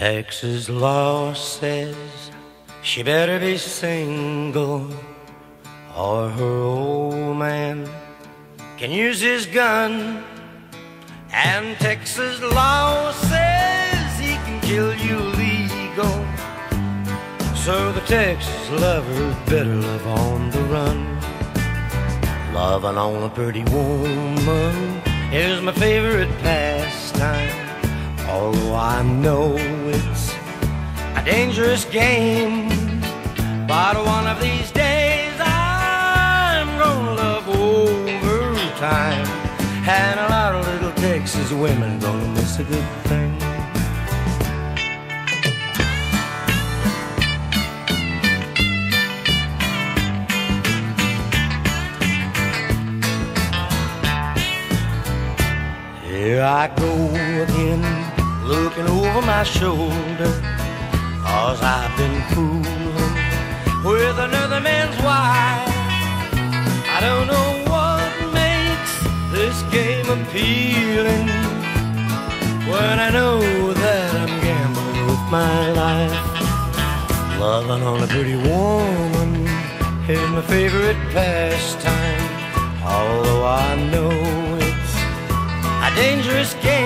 Texas law says she better be single or her old man can use his gun. And Texas law says he can kill you legal. So the Texas lover better love on the run. Loving on a pretty woman is my favorite pastime. Although I know it's a dangerous game. But one of these days I'm gonna love overtime. And a lot of little Texas women gonna miss a good thing. Here I go again, looking over my shoulder. Cause I've been fooling with another man's wife. I don't know what makes this game appealing. When I know that I'm gambling with my life. Loving on a pretty woman is my favorite pastime. Although I know it's a dangerous game.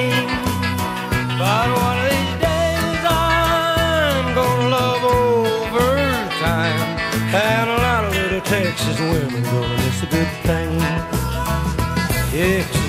Texas women gonna miss a good thing. Yeah,